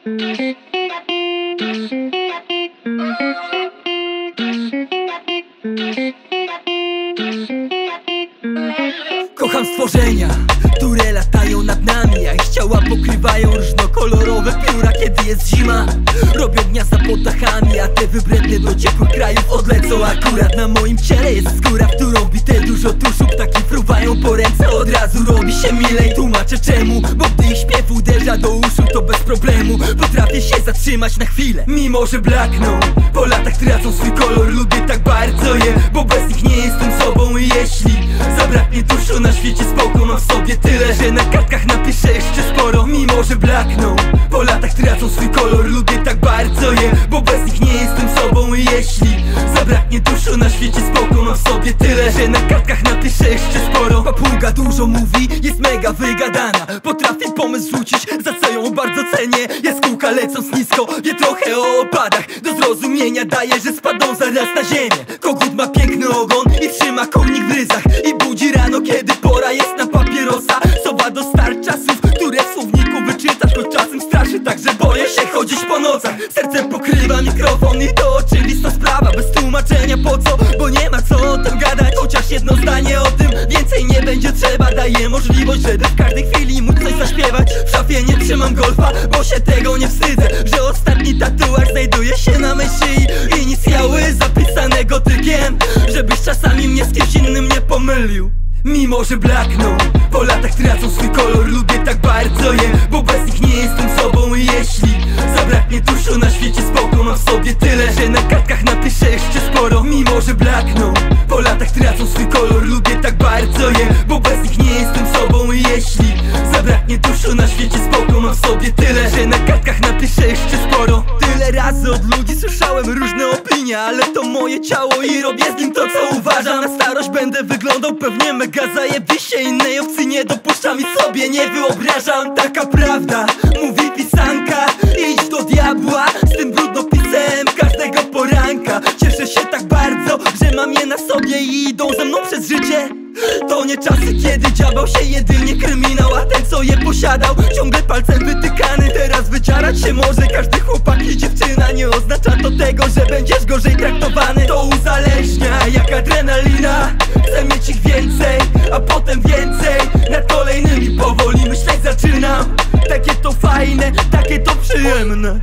Kocham stworzenia, które latają nad nami A ich ciała pokrywają różnokolorowe pióra Kiedy jest zima, robią dnia za potachami A te wybredne do ciepłych krajów odlecą. Akurat na moim ciele jest skóra, w którą bite dużo tuszu. Ptaki fruwają po ręce, od razu robi się milej. Tłumaczę czemu, bo gdy ich śpiew uderza do uszu problemu, potrafię się zatrzymać na chwilę Mimo, że blakną, po latach tracą swój kolor Lubię tak bardzo je, bo bez nich nie jestem sobą I jeśli zabraknie tuszu na świecie spoko Mam w sobie tyle, że na kartkach napiszę jeszcze sporo. Mimo, że blakną, po latach tracą swój kolor Lubię tak tuszu na świecie spoko Mam w sobie tyle, że na kartkach napiszę jeszcze sporo. Papuga dużo mówi, jest mega wygadana. Potrafi pomysł rzucić, za co ją bardzo cenię. Jaskółka lecąc nisko, wie trochę o opadach. Do zrozumienia daje, że spadną zaraz na ziemię. Kogut ma piękny ogon i trzyma kornik w ryzach. I budzi rano, kiedy pora jest na papierosa. Sowa dostarcza czasem straszy tak, że boję się chodzić po nocach. Serce pokrywa mikrofon i to oczywista sprawa. Bez tłumaczenia po co, bo nie ma co o tym gadać. Chociaż jedno zdanie o tym, więcej nie będzie trzeba. Daje możliwość, żeby w każdej chwili móc coś zaśpiewać. W szafie nie trzymam golfa, bo się tego nie wstydzę Że ostatni tatuaż znajduje się na szyi Inicjały zapisane gotykiem Żebyś czasami mnie z kimś innym nie pomylił. Mimo, że blakną, po latach tracą swój kolor Lubię tak bardzo je, razy od ludzi słyszałem różne opinie Ale to moje ciało i robię z nim to co uważam. Na starość będę wyglądał pewnie mega zajebiście Innej opcji nie dopuszczam i sobie nie wyobrażam. Taka prawda, mówi pisanka Idź do diabła z tym brudnopisem każdego poranka. Cieszę się tak bardzo, że mam je na sobie i idą ze mną przez życie. To nie czasy, kiedy dziabał się jedynie kryminał A ten co je posiadał, ciągle palcem wytykany Wycierać się może. Każdy chłopak i dziewczyna Nie oznacza to tego, że będziesz gorzej traktowany. To uzależnia jak adrenalina. Chcę mieć ich więcej, a potem więcej. Nad kolejnymi powoli myśleć zaczynam. Takie to fajne, takie to przyjemne